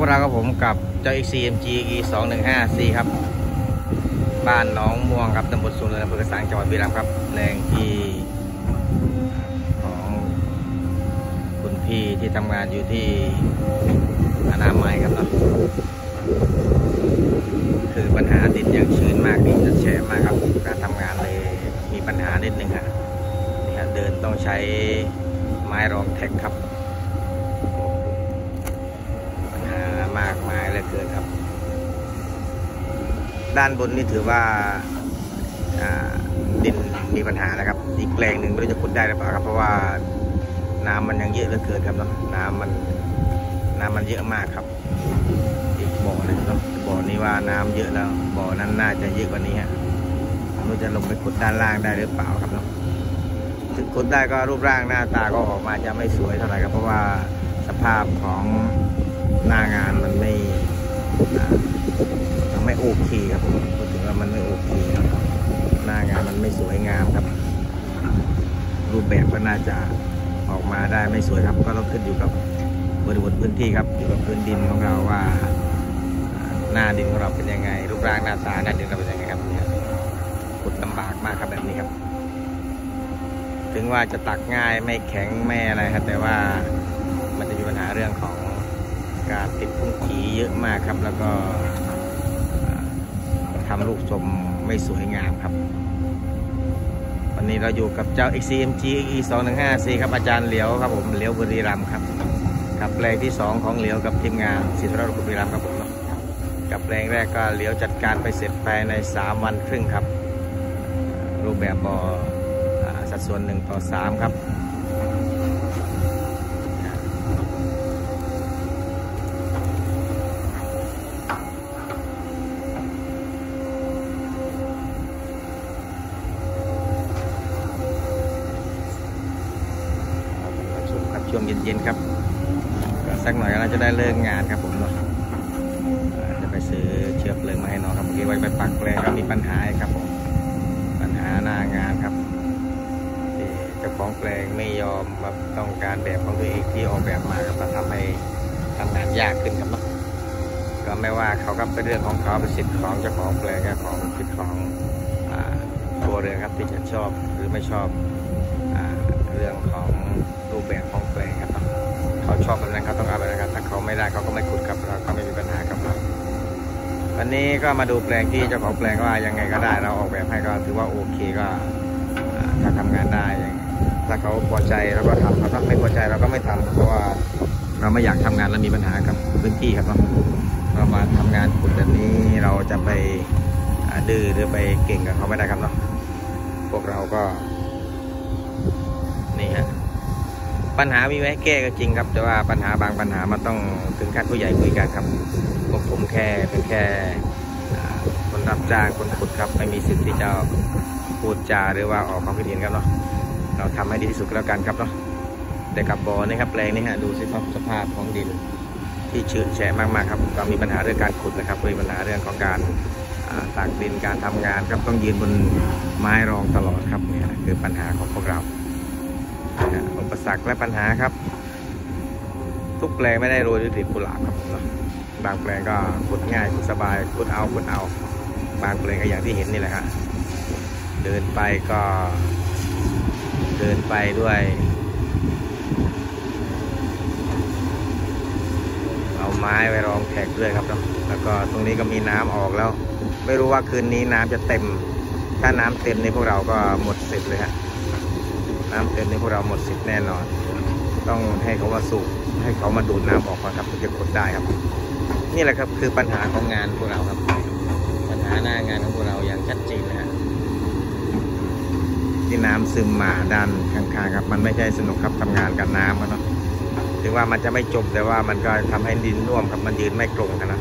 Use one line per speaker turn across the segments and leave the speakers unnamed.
กัดใหม่ของพวกเราครับผมกับเจ้า XCMG E 2 1 5 C ครับ บ้านหน้องม่วงครับตำบลสุนทรอำเภอกระสังจังหวัดบุรีรัมย์ครับแรงที่ของคุณพี่ที่ทำงานอยู่ที่อนามัยครับเนาะคือปัญหาดินยังชื้นมากดินจะแฉะมากครับการทำงานเลยมีปัญหานิดนึงครับนี่ครับเดินต้องใช้ไม้รองแท็กครับ ปัญหามากมายเหลือเกินครับ ด้านบนนี่ถือว่าดินมีปัญหานะครับ อีกแปลงหนึ่งไม่รู้จะขุดได้หรือเปล่าครับ เพราะว่าน้ำมันยังเยอะเหลือเกินครับเนาะน้ำมันน้ำมันเยอะมากครับ อีกบ่อหนึงเนาะบ่อนี้ว่าน้ำเยอะแล้วบ่อนั้นน่าจะเยอะกว่านี้ฮะไม่รู้จะลงไปขุดด้านล่างได้หรือเปล่าครับเนาะถึงขุดได้ก็รูปร่างหน้าตาก็ออกมาจะไม่สวยเท่าไหร่ครับเพราะว่าสภาพของหน้างานมันไม่ ไม่โอเคครับผมพูดถึงว่ามันไม่โอเคครับหน้างานมันไม่สวยงามครับ รูปแบบก็น่าจะออกมาได้ไม่สวยครับ ก็ต้องขึ้นอยู่กับบริบทพื้นที่ครับอยู่กับพื้นดินของเราว่า หน้าดินของเราเป็นยังไง รูปร่างหน้าตาหน้าดินเราเป็นยังไงครับเนี่ยขุดลำบากมากครับแบบนี้ครับ ถึงว่าจะตักง่ายไม่แข็งไม่อะไรครับ แต่ว่ามันจะมีปัญหาเรื่องของการติดพุ่งขีเยอะมากครับ แล้วก็ ทำลูกชมไม่สวยงามครับ วันนี้เราอยู่กับเจ้า XCMG E 2 1 5 C ครับอาจารย์เหลียวครับผมเหลียวบุรีรัมครับกับแปลงที่ 2 ของเหลียวกับทีมงานศิลปะบุรีรัมครับผมกับแปลงแรกก็เหลียวจัดการไปเสร็จภายใน 3 วันครึ่งครับ รูปแบบบ่อสัดส่วน 1 ต่อ 3 ครับ ประชุมครับช่วง เย็นครับ ก็สักหน่อยก็น่าจะได้เลิกงานครับผมเนาะจะไปซื้อเชื้อเพลิงมาให้น้องครับเมื่อกี้ไว้ไปปักแปลงก็มีปัญหาครับผม ปัญหาหน้างานครับเจ้าของแปลงไม่ยอมแบบต้องการแบบของตัวเองที่ออกแบบมาครับก็ทำให้ทำงานยากขึ้นครับเนาะก็ไม่ว่าเขาก็เป็นเรื่องของเขาเป็นสิทธิ์ของเจ้าของแปลงของสิทธิ์ของอตัวเรือนครับที่จะชอบหรือไม่ชอบอเรื่องของรูปแบบของแปลง เขาชอบแบบนั้นเขาต้องเอาแบบนั้นครับถ้าเขาไม่ได้เขาก็ไม่ขุดครับเราก็ไม่มีปัญหากับเราวันนี้ก็มาดูแปลงที่เจ้าของแปลงว่ายังไงก็ได้เราออกแบบให้ก็ถือว่าโอเคก็ถ้าทำงานได้ย่างถ้าเขาพอใจเราก็ทำถ้าไม่พอใจเราก็ไม่ทำเพราะว่าเราไม่อยากทำงานแล้วมีปัญหากับพื้นที่ครับเนาเรามาทำงานขุดแบบนี้เราจะไปดื้อหรือไปเก่งกับเขาไม่ได้ครับเนาะพวกเราก็นี่ฮะ ปัญหามีไว้แก้ก็จริงครับ แต่ว่าปัญหาบางปัญหามันต้องถึงขั้นผู้ใหญ่คุยกันครับพวกผมแค่เป็นแค่คนรับจ้างคนขุดครับไม่มีสิทธิ์ที่จะพูดจาหรือว่าออกความคิดเห็นครับเนาะเราทำให้ดีที่สุดแล้วกันครับเนาะแต่กับบอนี่ครับแปลงนี่ฮะดูสิครับสภาพของดินที่ชื้นแฉะมากๆครับก็มีปัญหาเรื่องการขุดนะครับมีปัญหาเรื่องของการตากดินการทำงานครับต้องยืนบนไม้รองตลอดครับเนี่ยคือปัญหาของพวกเรา อุปสรรคและปัญหาครับ ทุกแปลงไม่ได้โรยด้วยกลีบกุหลาบครับเนะบางแปลงก็ขุดง่ายขุดสบายขุดเอาขุดเอา บางแปลงก็อย่างที่เห็นนี่แหละครับเดินไปก็เดินไปด้วย เอาไม้ไปรองแท็กด้วยครับเนาะแล้วก็ตรงนี้ก็มีน้ำออกแล้ว ไม่รู้ว่าคืนนี้น้ำจะเต็ม ถ้าน้ำเต็มนี่พวกเราก็หมดสิทธิ์เลยฮะ น้ำเต็มนี่พวกเราหมดสิทธิ์แน่นอน ต้องให้เขามาสูบให้เขามาดูดน้ำออกก่อนครับถึงจะกดได้ครับ นี่แหละครับคือปัญหาของงานพวกเราครับ ปัญหาหน้างานของพวกเราอย่างชัดเจนนะฮะที่น้ำซึมมาด้านข้างๆครับ มันไม่ใช่สนุกครับทำงานกับน้ำครับเนาะถึงว่ามันจะไม่จบแต่ว่ามันก็ทำให้ดินน่วมครับมันยืนไม่ตรงกันนะ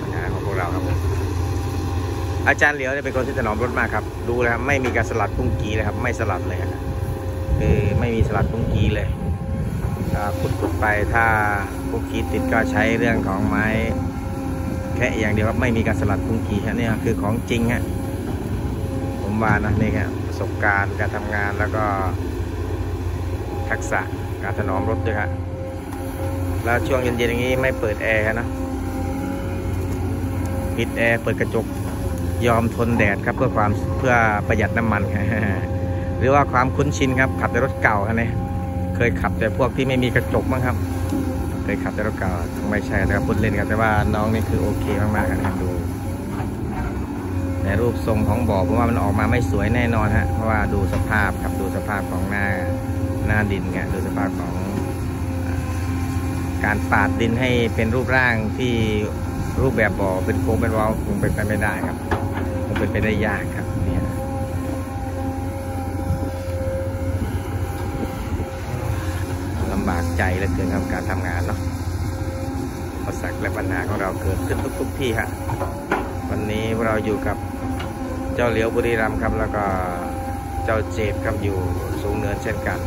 ปัญหาของพวกเราครับอาจารย์เหลียวเนี่ยเป็นคนที่ถนอมรถมากครับ ดูแล้วครับไม่มีการสลัดตุ้งกีเลยครับ ไม่สลัดเลยครับ คือไม่มีสลัดตุ้งกีเลยอ่าขุดขุดไปถ้าตุ้งกีติดก็ใช้เรื่องของไม้แค่อย่างเดียวครับไม่มีการสลัดตุ้งกีฮะเนี่ยคือของจริงฮะผมว่านะนี่ครับประสบการณ์การทำงานแล้วก็ทักษะการถนอมรถด้วยครับแล้วช่วงเย็นๆอย่างนี้ไม่เปิดแอร์นะปิดแอร์เปิดกระจกยอมทนแดดครับเพื่อความเพื่อประหยัดน้ำมันครับ หรือว่าความคุ้นชินครับขับแต่รถเก่าครับเนี่ยเคยขับแต่พวกที่ไม่มีกระจกมั้งครับ เคยขับแต่รถเก่าไม่ใช่นะครับพูดเล่นครับแต่ว่าน้องนี่คือโอเคมากๆครับดูแต่รูปทรงของบ่อผมว่ามันออกมาไม่สวยแน่นอนฮะเพราะว่าดูสภาพครับดูสภาพของหน้าหน้าดินไงดูสภาพของการปาดดินให้เป็นรูปร่างที่รูปแบบบ่อเป็นโค้งเป็นวอลคงเป็นไปไม่ได้ครับคงเป็นไปได้ยากครับเนี่ย ลำบาก ใจเหลือเกินครับการทำงานเนาะอุปสรรคและปัญหาของเราเกิดขึ้นทุกๆที่ฮะวันนี้เราอยู่กับเจ้าเหลียวบุรีรัมย์ครับแล้วก็เจ้าเจดครับอยู่สูงเนินเช่นกัน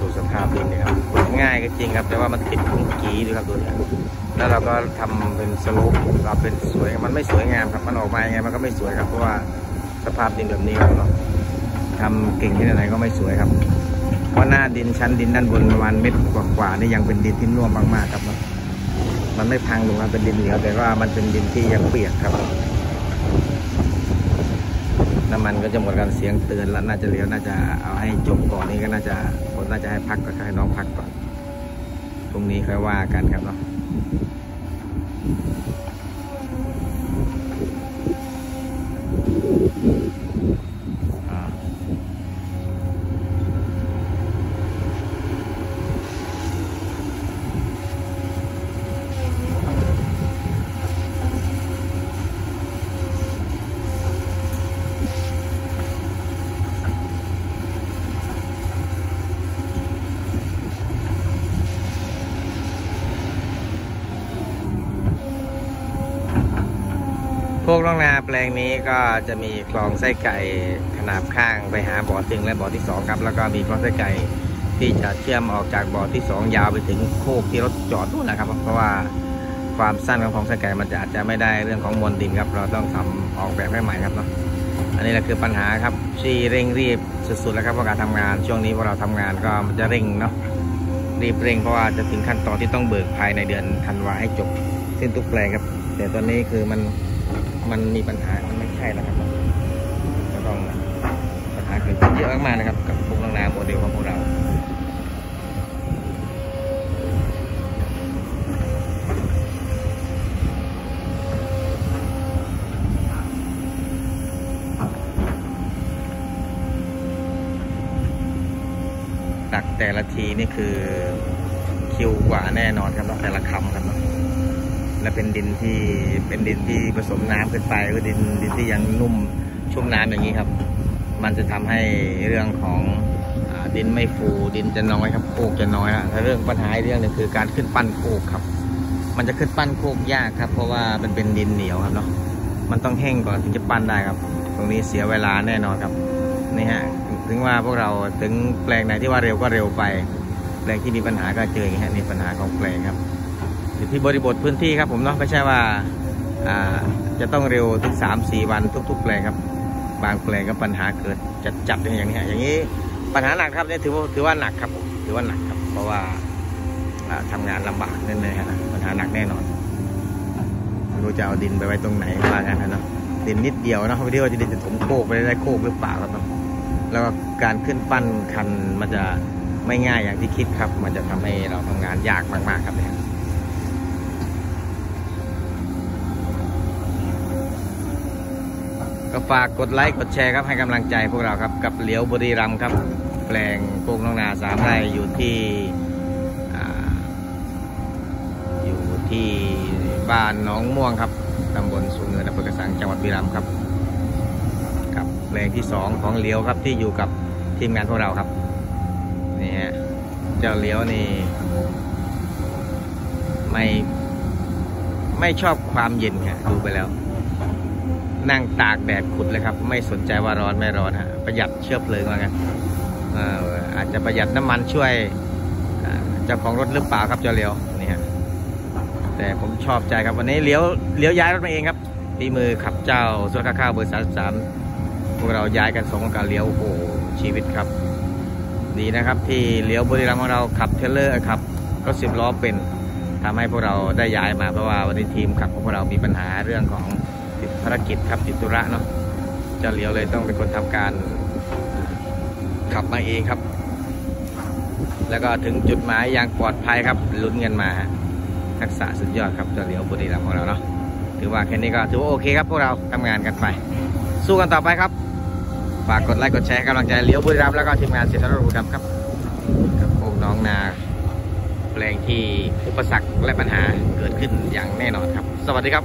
ดูสภาพดินนะครับขุดง่ายก็ จริงครับ แต่ว่ามันติดกุ้งกีด้วยครับดูเนี่ยแล้วเราก็ทำเป็นสโลปเราเป็นสวยมันไม่สวยงามครับ มันออกมายังไงมันก็ไม่สวยครับ เพราะว่าสภาพดินแบบนี้ครับเนาะทำเก่งที่ไหนก็ไม่สวยครับ เพราะหน้าดินชั้นดินด้านบนประมาณเม็ดกว่าๆนี่ยังเป็นดินที่น่วมมากๆครับ มันไม่พังลงมาเป็นดินเหนียวแต่ว่ามันเป็นดินที่ยังเปียกครับน้ำมันก็จะหมดกันเสียงเตือนแล้วน่าจะเลี้ยวน่าจะเอาให้จบก่อนนี้ก็น่าจะคนน่าจะให้พักก็ให้น้องพักก่อน พรุ่งนี้ค่อยว่ากันครับเนาะ พวกน้องนาแปลงนี้ก็จะมีคลองไส้ไก่ขนาบข้างไปหาบ่อถึงและบ่อที่สองครับ แล้วก็มีคลองไส้ไก่ที่จะเชื่อมออกจากบ่อที่สองยาวไปถึงโคกที่รถจอดนู่นนะครับ เพราะว่าความสั้นของคลองไส้ไก่มันจะอาจจะไม่ได้เรื่องของมวลดินครับ เราต้องทำออกแบบให้ใหม่ครับเนาะอันนี้แหละคือปัญหาครับที่เร่งรีบสุดๆแล้วครับเพราะการทำงาน ช่วงนี้พวกเราทำงานก็มันจะเร่งเนาะรีบเร่งเพราะว่าจะถึงขั้นตอนที่ต้องเบิกภายในเดือนธันวาให้จบสิ้นทุกแปลงครับ แต่ตอนนี้คือมัน มันมีปัญหามันไม่ใช่แล้วครับก็ต้องปัญหาเกิดขึ้นเยอะมากๆนะครับ กับพวกน้องนาโมเดลของพวกเราตักแต่ละทีนี่คือคิวกว่าแน่นอนครับแต่ละคำครับเนะ และเป็นดินที่เป็นดินที่ผสมน้ำขึ้นไปก็ดินดินที่ยังนุ่มชุ่มน้ำอย่างนี้ครับ มันจะทำให้เรื่องของอดินไม่ฟูดินจะน้อยครับโคกจะน้อยฮะถ้าเรื่องปัญหาเรื่องหนึงคือการขึ้นปั้นโคกครับ มันจะขึ้นปั้นโคกยากครับ เพราะว่ามันเป็นดินเหนียวครับเนาะมันต้องแห้งก่อนถึงจะปั้นได้ครับ ตรงนี้เสียเวลาแน่นอนครับนี่ฮะถึงว่าพวกเราถึงแปลงไหนที่ว่าเร็วก็เร็วไป แปลงที่มีปัญหาก็เจออย่างนี้ฮะนี่ปัญหาของแปลงครับ อยู่ที่บริบทพื้นที่ครับผมเนาะไม่ใช่ว่าจะต้องเร็วทุกสามสี่วันทุกๆแปลงครับ บางแปลงก็ปัญหาเกิดจัดจัดอย่างนี้อย่างนี้ปัญหาหนักครับเนี่ยถือว่าถือว่าหนักครับผมถือว่าหนักครับ เพราะว่าอ่าทำงานลำบากแน่ๆนะปัญหาหนักแน่นอนไม่รู้จะเอาดินไปไว้ตรงไหนว่างั้นนะเนาะดินนิดเดียวนะไม่ได้ว่าจะดินจะถมโคกไปได้โคกหรือเปล่าครับเนาะแล้วก็การขึ้นปั้นคันมันจะไม่ง่ายอย่างที่คิดครับ มันจะทำให้เราทำงานยากมากๆครับเนี่ย ก็ฝากกดไลค์กดแชร์ครับให้กำลังใจพวกเราครับกับเหลียวบุรีรัมย์ครับ แปลงปลูกน้องนาสามไร่อยู่ที่ออยู่ที่บ้านหนองม่วงครับตำบลสูงเนินอำเภอกระสังจังหวัดบุรีรัมย์ครับกับแปลงที่สองของเหลียวครับที่อยู่กับทีมงานพวกเราครับนี่ฮะเจ้าเหลียวนี่ไม่ไม่ชอบความเย็นค่ะดูไปแล้ว นั่งตากแดดขุดเลยครับ ไม่สนใจว่าร้อนไม่ร้อนฮะประหยัดเชื้อเพลิงว่างั้นเอ่อาจจะประหยัดน้ำมันช่วยเจ้าของรถหรือเปล่าครับเจ้าเลี้ยวนี่ฮะแต่ผมชอบใจครับวันนี้เลี้ยวเลี้ยวย้ายรถมาเองครับตีมือขับเจ้าสุรข้าวเบอร์สามสามพวกเราย้ายกันสองคนการเลี้ยวโอ้โหชีวิตครับ ดีนะครับที่เลี้ยวบรีรัมของเราขับเทเลอร์ขับรถสิบล้อเป็นทำให้พวกเราได้ย้ายมาเพราะว่าวันนี้ทีมขับของพวกเรามีปัญหาเรื่องของ ภารกิจครับติดธุระเนาะจะเลี้ยวเลยต้องเป็นคนทำการขับมาเองครับ แล้วก็ถึงจุดหมายอย่างปลอดภัยครับลุ้นเงินมาทักษะสุดยอดครับจะเลี้ยวบุรีรัมย์ของเราเนาะถือว่าแค่นี้ก็ถือว่าโอเคครับพวกเราทำงานกันไป สู้กันต่อไปครับฝากกดไลค์กดแชร์กำลังใจเลี้ยวบุรีรัมย์แล้วก็ทีมงานเสียสละบุรีรัมย์ครับกับโอ่งน้องนาแปลงที่อุปสรรคและปัญหาเกิดขึ้นอย่างแน่นอนครับ สวัสดีครับ